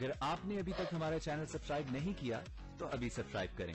اگر آپ نے ابھی تک ہمارا چینل سبسکرائب نہیں کیا، تو ابھی سبسکرائب کریں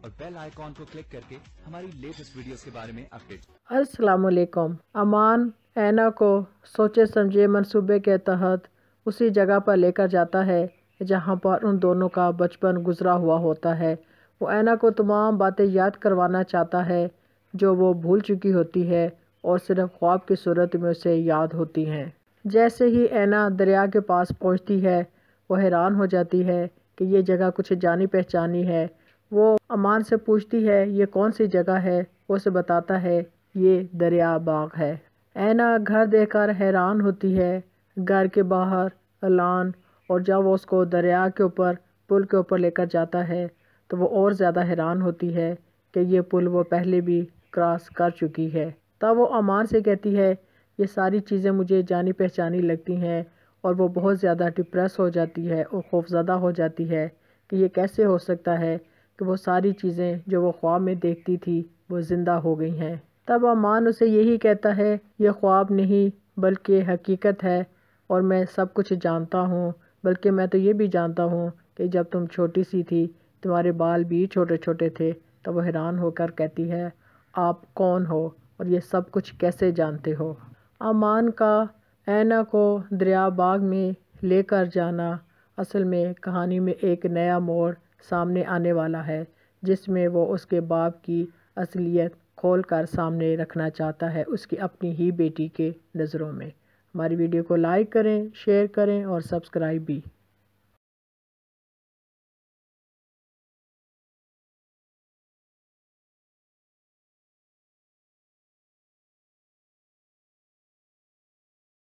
اور بیل آئیکن کو کلک کر کے ہماری لیٹسٹ ویڈیوز کے بارے میں اپڈیٹ السلام علیکم۔ امان، اینا کو سوچے سمجھے منصوبے کے تحت اسی جگہ پر لے کر جاتا ہے جہاں پر ان دونوں کا بچپن گزرا ہوا ہوتا ہے۔ وہ اینا کو تمام باتیں یاد کروانا چاہتا ہے جو وہ بھول چکی ہوتی ہے اور صرف خواب کی صورت میں اسے یاد ہوتی ہیں۔ جیسے ہی اینا دریا کے پاس پہنچتی ہے وہ حیران ہو جاتی ہے کہ یہ جگہ کچھ جانی پہچانی ہے۔ وہ امان سے پوچھتی ہے، یہ کون سی جگہ ہے؟ وہ اسے بتاتا ہے، یہ دریا باغ ہے۔ اینا گھر دیکھ کر حیران ہوتی ہے۔ گھر کے باہر لان اور جب وہ اس کو دریا کے اوپر، پل کے اوپر لے کر جاتا ہے، تو وہ اور زیادہ حیران ہوتی ہے کہ یہ پل وہ پہلے بھی کراس کر چکی ہے۔ تب وہ امان سے کہتی ہے، یہ ساری چیزیں مجھے جانی پہچانی لگتی ہیں۔ اور وہ بہت زیادہ ڈپریس ہو جاتی ہے اور خوفزدہ ہو جاتی ہے کہ یہ کیسے ہو سکتا ہے کہ وہ ساری چیزیں جو وہ خواب میں دیکھتی تھی وہ زندہ ہو گئی ہیں۔ تب امان اسے یہی کہتا ہے، یہ خواب نہیں، بلکہ حقیقت ہے اور میں سب کچھ جانتا ہوں، بلکہ میں تو یہ بھی جانتا ہوں کہ جب تم چھوٹی سی تھی، تمہارے بال بھی چھوٹے چھوٹے تھے، تو وہ حیران ہو کر کہتی ہے، آپ کون ہو اور یہ سب کچھ کیسے جانتے ہو؟ امان کا اینا کو دریا باغ میں لے کر جانا اصل میں کہانی میں ایک نیا موڑ سامنے آنے والا ہے، جس میں وہ اس کے باپ کی اصلیت کھول کر سامنے رکھنا چاہتا ہے اس کی اپنی ہی بیٹی کے نظروں میں۔ ہماری ویڈیو کو لائک کریں، شیئر کریں اور سبسکرائب بھی۔